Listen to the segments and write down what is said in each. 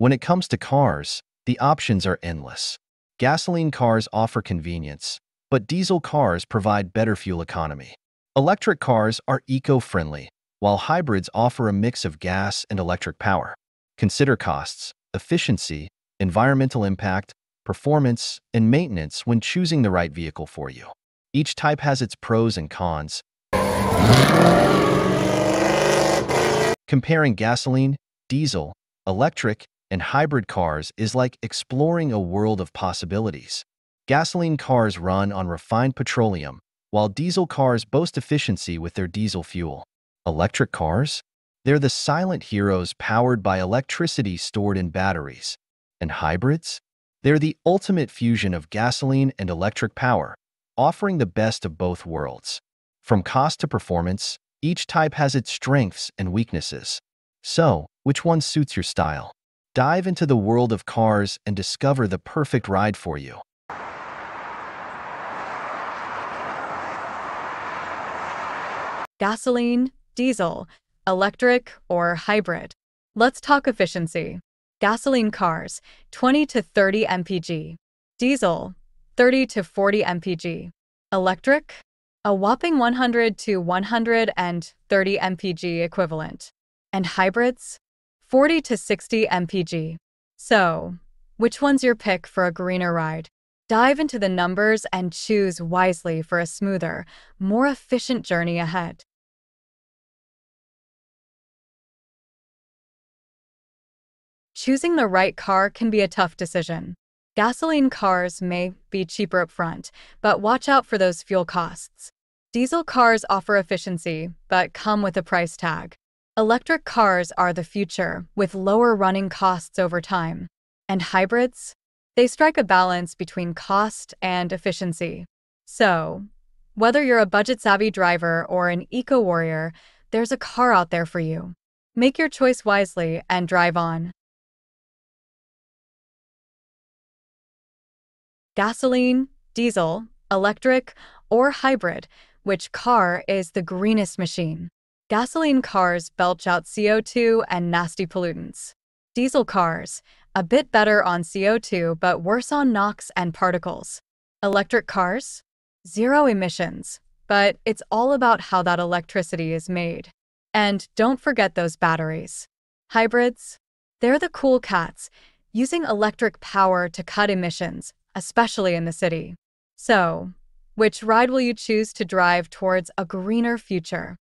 When it comes to cars, the options are endless. Gasoline cars offer convenience, but diesel cars provide better fuel economy. Electric cars are eco-friendly, while hybrids offer a mix of gas and electric power. Consider costs, efficiency, environmental impact, performance, and maintenance when choosing the right vehicle for you. Each type has its pros and cons. Comparing gasoline, diesel, electric, and hybrid cars is like exploring a world of possibilities. Gasoline cars run on refined petroleum, while diesel cars boast efficiency with their diesel fuel. Electric cars? They're the silent heroes powered by electricity stored in batteries. And hybrids? They're the ultimate fusion of gasoline and electric power, offering the best of both worlds. From cost to performance, each type has its strengths and weaknesses. So, which one suits your style? Dive into the world of cars and discover the perfect ride for you. Gasoline, diesel, electric, or hybrid. Let's talk efficiency. Gasoline cars, 20 to 30 mpg. Diesel, 30 to 40 mpg. Electric, a whopping 100 to 130 mpg equivalent. And hybrids, 40 to 60 mpg. So, which one's your pick for a greener ride? Dive into the numbers and choose wisely for a smoother, more efficient journey ahead. Choosing the right car can be a tough decision. Gasoline cars may be cheaper up front, but watch out for those fuel costs. Diesel cars offer efficiency, but come with a price tag. Electric cars are the future, with lower running costs over time. And hybrids? They strike a balance between cost and efficiency. So, whether you're a budget savvy driver or an eco warrior, there's a car out there for you. Make your choice wisely and drive on. Gasoline, diesel, electric, or hybrid, which car is the greenest machine? Gasoline cars belch out CO2 and nasty pollutants. Diesel cars, a bit better on CO2 but worse on NOx and particles. Electric cars? Zero emissions, but it's all about how that electricity is made. And don't forget those batteries. Hybrids? They're the cool cats, using electric power to cut emissions, especially in the city. So, which ride will you choose to drive towards a greener future?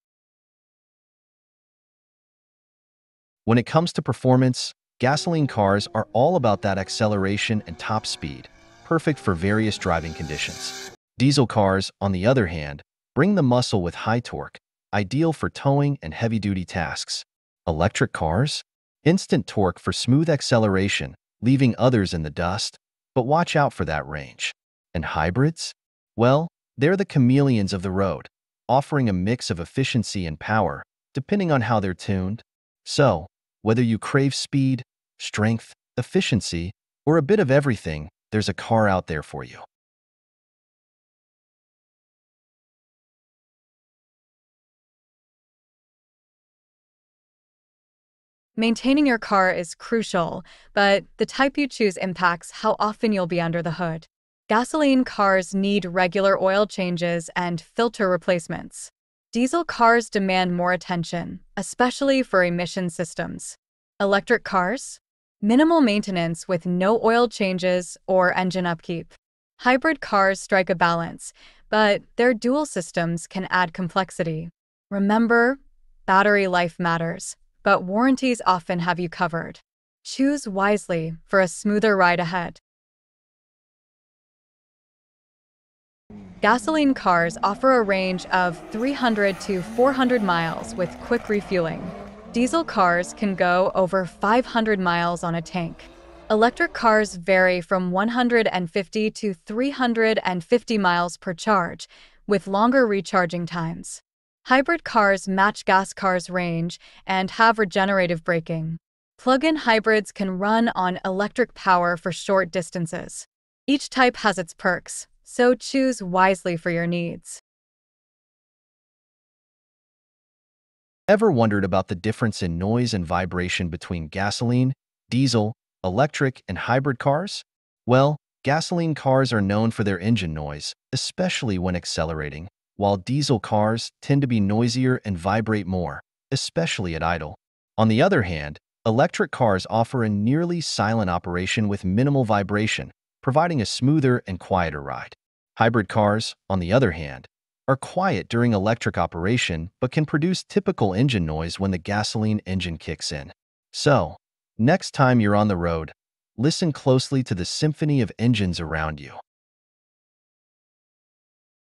When it comes to performance, gasoline cars are all about that acceleration and top speed, perfect for various driving conditions. Diesel cars, on the other hand, bring the muscle with high torque, ideal for towing and heavy-duty tasks. Electric cars? Instant torque for smooth acceleration, leaving others in the dust, but watch out for that range. And hybrids? Well, they're the chameleons of the road, offering a mix of efficiency and power, depending on how they're tuned. So, whether you crave speed, strength, efficiency, or a bit of everything, there's a car out there for you. Maintaining your car is crucial, but the type you choose impacts how often you'll be under the hood. Gasoline cars need regular oil changes and filter replacements. Diesel cars demand more attention, especially for emission systems. Electric cars? Minimal maintenance with no oil changes or engine upkeep. Hybrid cars strike a balance, but their dual systems can add complexity. Remember, battery life matters, but warranties often have you covered. Choose wisely for a smoother ride ahead. Gasoline cars offer a range of 300 to 400 miles with quick refueling. Diesel cars can go over 500 miles on a tank. Electric cars vary from 150 to 350 miles per charge, with longer recharging times. Hybrid cars match gas cars' range and have regenerative braking. Plug-in hybrids can run on electric power for short distances. Each type has its perks, so choose wisely for your needs. Ever wondered about the difference in noise and vibration between gasoline, diesel, electric, and hybrid cars? Well, gasoline cars are known for their engine noise, especially when accelerating, while diesel cars tend to be noisier and vibrate more, especially at idle. On the other hand, electric cars offer a nearly silent operation with minimal vibration, providing a smoother and quieter ride. Hybrid cars, on the other hand, are quiet during electric operation but can produce typical engine noise when the gasoline engine kicks in. So, next time you're on the road, listen closely to the symphony of engines around you.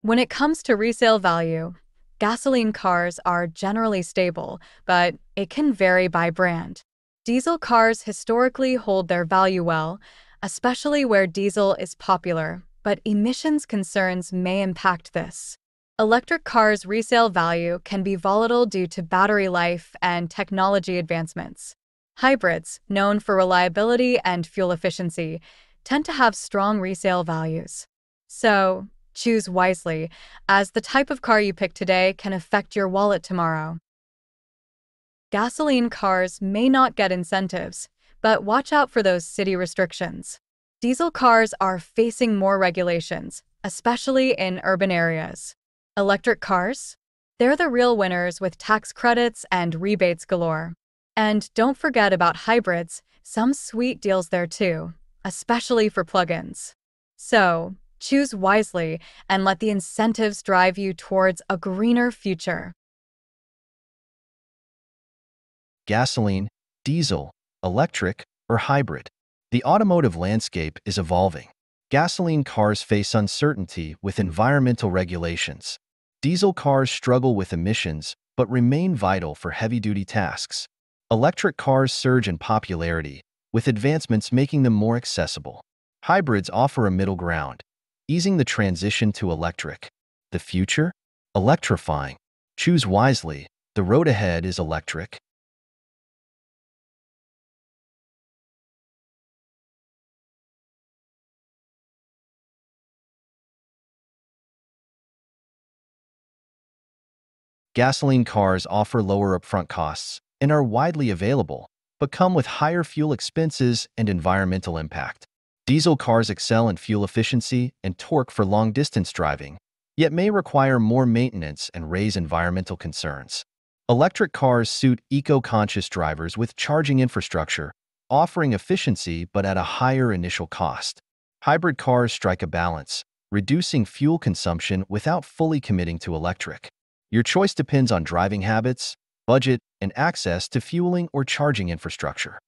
When it comes to resale value, gasoline cars are generally stable, but it can vary by brand. Diesel cars historically hold their value well, especially where diesel is popular, but emissions concerns may impact this. Electric cars' resale value can be volatile due to battery life and technology advancements. Hybrids, known for reliability and fuel efficiency, tend to have strong resale values. So, choose wisely, as the type of car you pick today can affect your wallet tomorrow. Gasoline cars may not get incentives, but watch out for those city restrictions. Diesel cars are facing more regulations, especially in urban areas. Electric cars? They're the real winners with tax credits and rebates galore. And don't forget about hybrids, some sweet deals there too, especially for plug-ins. So, choose wisely and let the incentives drive you towards a greener future. Gasoline, diesel, electric, or hybrid. The automotive landscape is evolving. Gasoline cars face uncertainty with environmental regulations. Diesel cars struggle with emissions but remain vital for heavy-duty tasks. Electric cars surge in popularity, with advancements making them more accessible. Hybrids offer a middle ground, easing the transition to electric. The future? Electrifying. Choose wisely. The road ahead is electric. Gasoline cars offer lower upfront costs and are widely available, but come with higher fuel expenses and environmental impact. Diesel cars excel in fuel efficiency and torque for long-distance driving, yet may require more maintenance and raise environmental concerns. Electric cars suit eco-conscious drivers with charging infrastructure, offering efficiency but at a higher initial cost. Hybrid cars strike a balance, reducing fuel consumption without fully committing to electric. Your choice depends on driving habits, budget, and access to fueling or charging infrastructure.